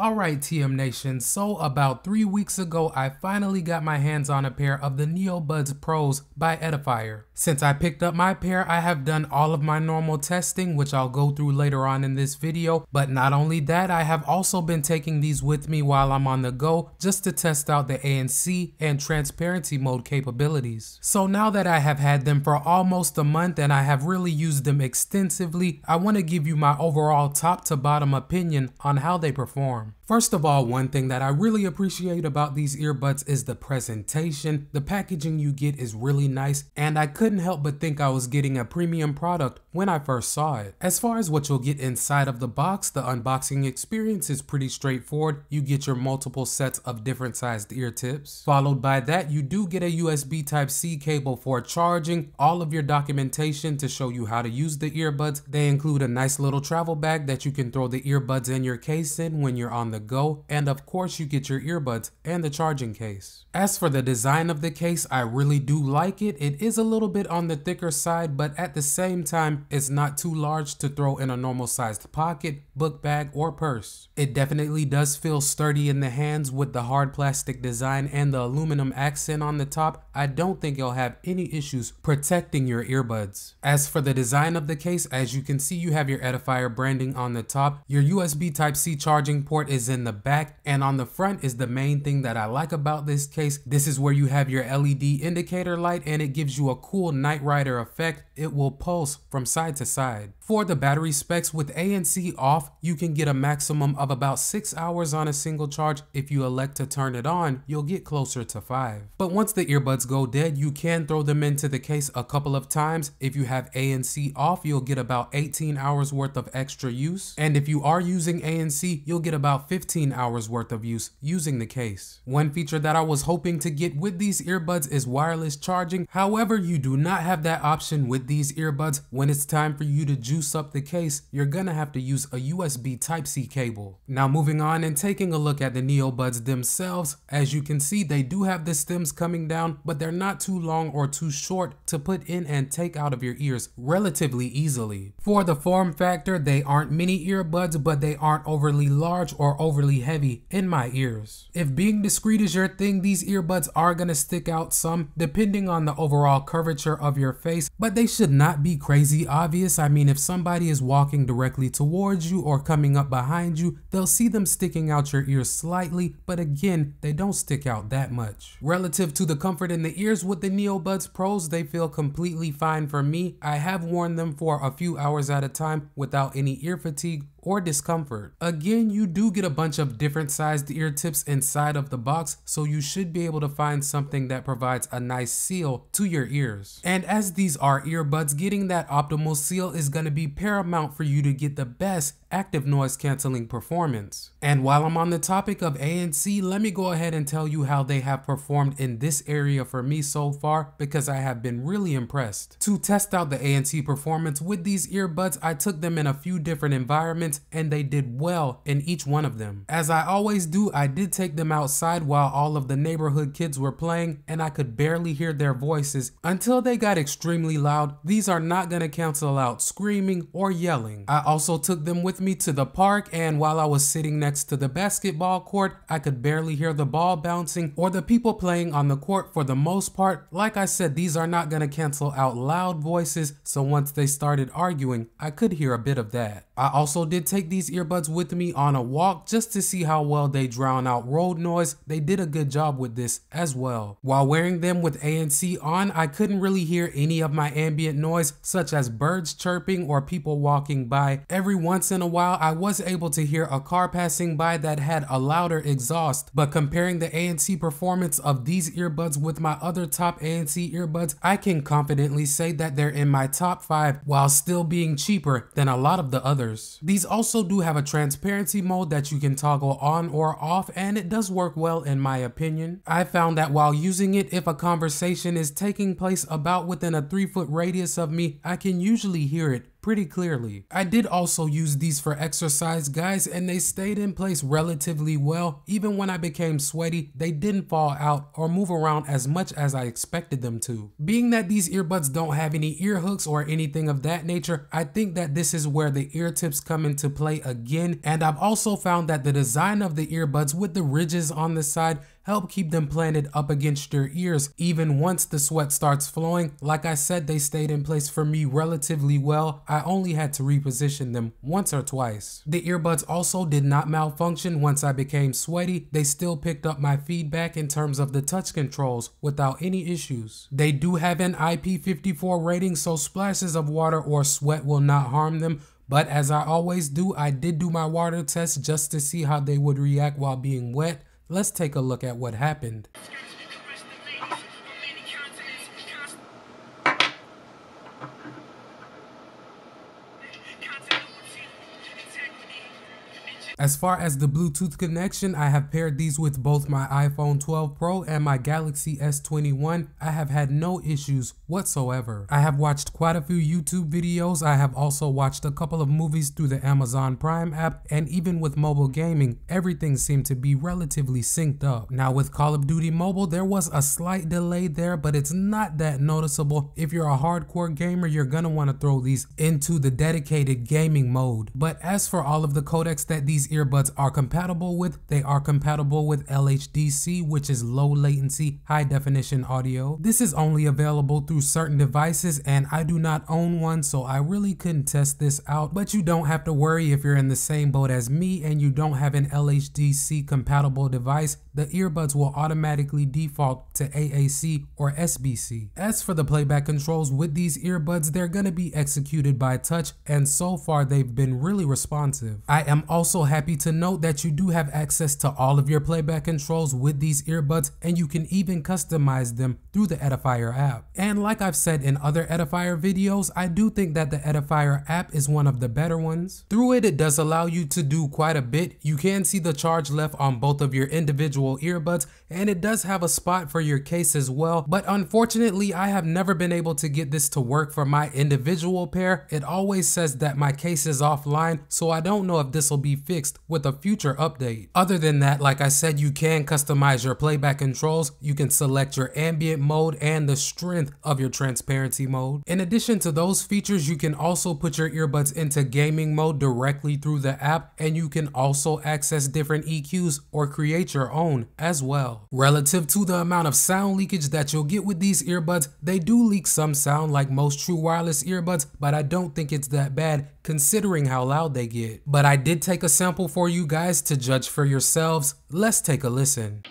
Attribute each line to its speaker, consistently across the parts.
Speaker 1: Alright TM Nation, so about 3 weeks ago I finally got my hands on a pair of the NeoBuds Pros by Edifier. Since I picked up my pair I have done all of my normal testing which I'll go through later on in this video, but not only that I have also been taking these with me while I'm on the go just to test out the ANC and transparency mode capabilities. So now that I have had them for almost a month and I have really used them extensively, I want to give you my overall top to bottom opinion on how they perform harm. First of all, one thing that I really appreciate about these earbuds is the presentation. The packaging you get is really nice and I couldn't help but think I was getting a premium product when I first saw it. As far as what you'll get inside of the box, the unboxing experience is pretty straightforward. You get your multiple sets of different sized ear tips. Followed by that, you do get a USB Type-C cable for charging, all of your documentation to show you how to use the earbuds. They include a nice little travel bag that you can throw the earbuds in your case in when you're on the go, and of course you get your earbuds and the charging case. As for the design of the case, I really do like it. It is a little bit on the thicker side, but at the same time, it's not too large to throw in a normal sized pocket, book bag, or purse. It definitely does feel sturdy in the hands with the hard plastic design and the aluminum accent on the top. I don't think you'll have any issues protecting your earbuds. As for the design of the case, as you can see, you have your Edifier branding on the top. Your USB Type-C charging port is in the back and on the front is the main thing that I like about this case. This is where you have your LED indicator light and it gives you a cool Knight Rider effect. It will pulse from side to side. For the battery specs with ANC off, you can get a maximum of about 6 hours on a single charge. If you elect to turn it on, you'll get closer to 5. But once the earbuds go dead, you can throw them into the case a couple of times. If you have ANC off, you'll get about 18 hours worth of extra use. And if you are using ANC, you'll get about 15 hours worth of use using the case. One feature that I was hoping to get with these earbuds is wireless charging. However, you do not have that option with these earbuds. When it's time for you to juice up the case, you're gonna have to use a USB Type-C cable. Now moving on and taking a look at the NeoBuds themselves, as you can see they do have the stems coming down, but they're not too long or too short to put in and take out of your ears relatively easily. For the form factor, they aren't mini earbuds, but they aren't overly large or overly heavy in my ears. If being discreet is your thing, these earbuds are gonna stick out some depending on the overall curvature of your face, but they should not be crazy obvious. I mean, if somebody is walking directly towards you or coming up behind you, they'll see them sticking out your ears slightly, but again, they don't stick out that much. Relative to the comfort in the ears with the NeoBuds Pros, they feel completely fine for me. I have worn them for a few hours at a time without any ear fatigue or discomfort. Again, you do get a bunch of different sized ear tips inside of the box, so you should be able to find something that provides a nice seal to your ears. And as these are earbuds, getting that optimal seal is going to be paramount for you to get the best active noise canceling performance. And while I'm on the topic of ANC, let me go ahead and tell you how they have performed in this area for me so far because I have been really impressed. To test out the ANC performance with these earbuds, I took them in a few different environments and they did well in each one of them. As I always do, I did take them outside while all of the neighborhood kids were playing and I could barely hear their voices until they got extremely loud. These are not going to cancel out screaming or yelling. I also took them with me to the park and while I was sitting next to the basketball court, I could barely hear the ball bouncing or the people playing on the court for the most part. Like I said, these are not going to cancel out loud voices, so once they started arguing, I could hear a bit of that. I also did take these earbuds with me on a walk just to see how well they drown out road noise. They did a good job with this as well. While wearing them with ANC on, I couldn't really hear any of my ambient noise such as birds chirping or people walking by. Every once in a while, I was able to hear a car passing by that had a louder exhaust, but comparing the ANC performance of these earbuds with my other top ANC earbuds, I can confidently say that they're in my top 5 while still being cheaper than a lot of the others. These also do have a transparency mode that you can toggle on or off and it does work well in my opinion. I found that while using it, if a conversation is taking place about within a 3 foot radius of me, I can usually hear it pretty clearly. I did also use these for exercise guys and they stayed in place relatively well. Even when I became sweaty, they didn't fall out or move around as much as I expected them to. Being that these earbuds don't have any ear hooks or anything of that nature, I think that this is where the ear tips come into play again. And I've also found that the design of the earbuds with the ridges on the side help keep them planted up against your ears even once the sweat starts flowing. Like I said, they stayed in place for me relatively well. I only had to reposition them once or twice. The earbuds also did not malfunction once I became sweaty. They still picked up my feedback in terms of the touch controls without any issues. They do have an IP54 rating so splashes of water or sweat will not harm them, but as I always do, I did do my water test just to see how they would react while being wet. Let's take a look at what happened. As far as the Bluetooth connection, I have paired these with both my iPhone 12 Pro and my Galaxy S21. I have had no issues whatsoever. I have watched quite a few YouTube videos. I have also watched a couple of movies through the Amazon Prime app and even with mobile gaming, everything seemed to be relatively synced up. Now with Call of Duty Mobile, there was a slight delay there, but it's not that noticeable. If you're a hardcore gamer, you're gonna wanna throw these into the dedicated gaming mode. But as for all of the codecs that these these earbuds are compatible with. They are compatible with LHDC, which is low latency, high definition audio. This is only available through certain devices and I do not own one, so I really couldn't test this out, but you don't have to worry if you're in the same boat as me and you don't have an LHDC compatible device the earbuds will automatically default to AAC or SBC. As for the playback controls with these earbuds, they're going to be executed by touch and so far they've been really responsive. I am also happy to note that you do have access to all of your playback controls with these earbuds and you can even customize them through the Edifier app. And like I've said in other Edifier videos, I do think that the Edifier app is one of the better ones. Through it, it does allow you to do quite a bit. You can see the charge left on both of your individual individual earbuds and it does have a spot for your case as well. But unfortunately I have never been able to get this to work for my individual pair. It always says that my case is offline so I don't know if this will be fixed with a future update. Other than that like I said you can customize your playback controls. You can select your ambient mode and the strength of your transparency mode. In addition to those features you can also put your earbuds into gaming mode directly through the app and you can also access different EQs or create your own as well. Relative to the amount of sound leakage that you'll get with these earbuds, they do leak some sound like most true wireless earbuds, but I don't think it's that bad considering how loud they get. But I did take a sample for you guys to judge for yourselves. Let's take a listen.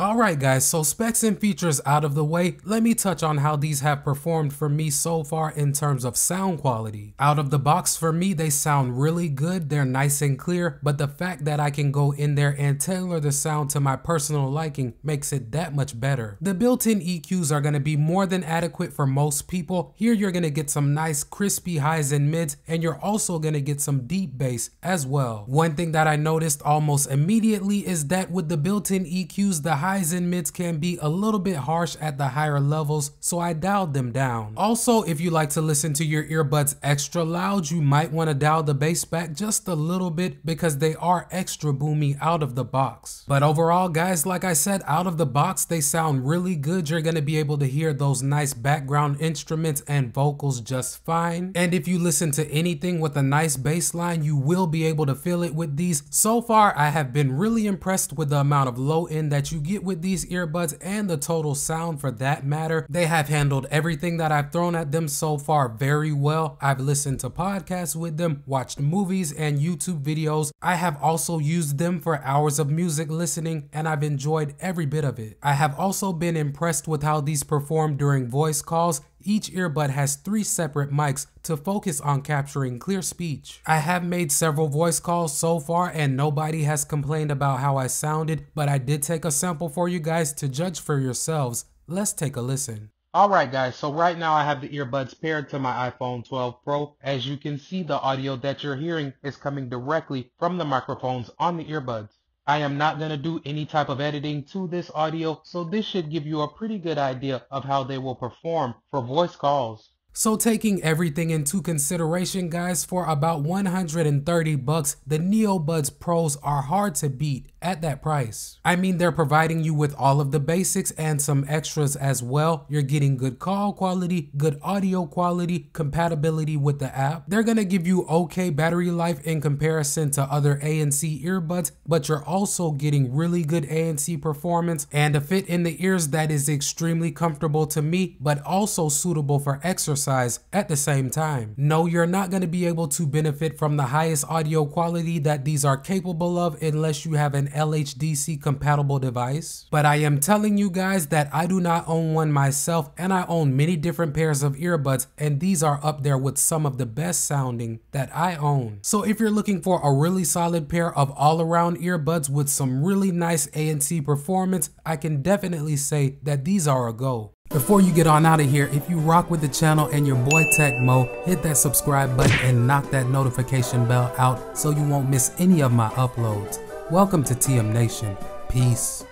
Speaker 1: Alright guys, so specs and features out of the way, let me touch on how these have performed for me so far in terms of sound quality. Out of the box for me, they sound really good, they're nice and clear, but the fact that I can go in there and tailor the sound to my personal liking makes it that much better. The built-in EQs are going to be more than adequate for most people. Here you're going to get some nice crispy highs and mids, and you're also going to get some deep bass as well. One thing that I noticed almost immediately is that with the built-in EQs, the highs and mids can be a little bit harsh at the higher levels, so I dialed them down. Also, if you like to listen to your earbuds extra loud, you might want to dial the bass back just a little bit because they are extra boomy out of the box. But overall, guys, like I said, out of the box, they sound really good. You're going to be able to hear those nice background instruments and vocals just fine. And if you listen to anything with a nice bass line, you will be able to feel it with these. So far, I have been really impressed with the amount of low end that you get get with these earbuds and the total sound for that matter. They have handled everything that I've thrown at them so far very well. I've listened to podcasts with them, watched movies and YouTube videos. I have also used them for hours of music listening and I've enjoyed every bit of it. I have also been impressed with how these perform during voice calls each earbud has three separate mics to focus on capturing clear speech. I have made several voice calls so far and nobody has complained about how I sounded, but I did take a sample for you guys to judge for yourselves. Let's take a listen. Alright guys, so right now I have the earbuds paired to my iPhone 12 Pro. As you can see, the audio that you're hearing is coming directly from the microphones on the earbuds. I am not going to do any type of editing to this audio, so this should give you a pretty good idea of how they will perform for voice calls. So taking everything into consideration guys, for about 130 bucks, the NeoBuds Pros are hard to beat at that price. I mean, they're providing you with all of the basics and some extras as well. You're getting good call quality, good audio quality, compatibility with the app. They're gonna give you okay battery life in comparison to other ANC earbuds, but you're also getting really good ANC performance and a fit in the ears that is extremely comfortable to me, but also suitable for exercise at the same time. No, you're not gonna be able to benefit from the highest audio quality that these are capable of unless you have an LHDC compatible device, but I am telling you guys that I do not own one myself and I own many different pairs of earbuds and these are up there with some of the best sounding that I own. So if you're looking for a really solid pair of all around earbuds with some really nice ANC performance, I can definitely say that these are a go. Before you get on out of here, if you rock with the channel and your boy Tech Moe, hit that subscribe button and knock that notification bell out so you won't miss any of my uploads. Welcome to TM Nation. Peace.